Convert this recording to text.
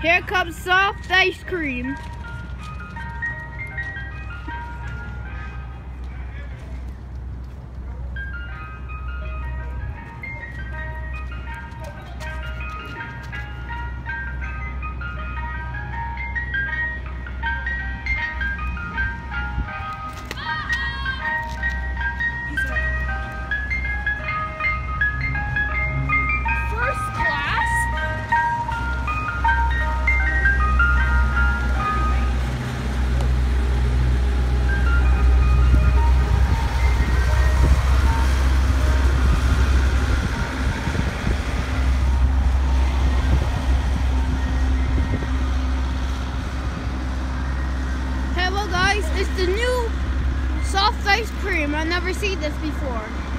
Here comes soft ice cream. Guys, it's the new soft ice cream. I've never seen this before.